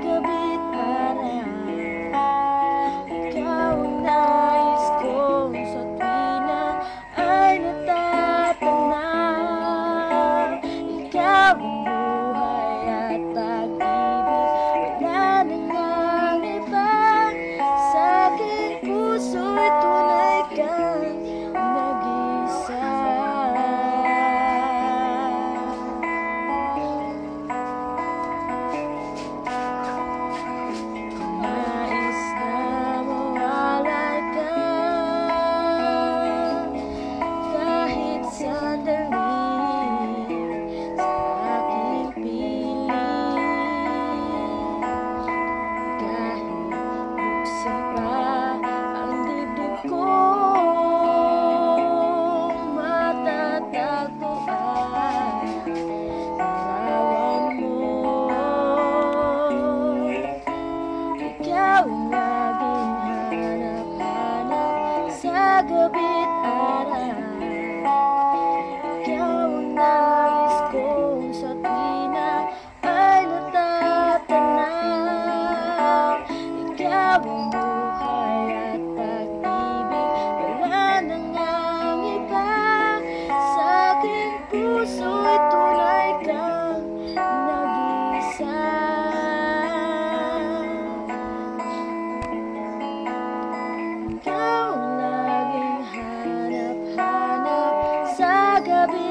could be gabi't araw Jacoby.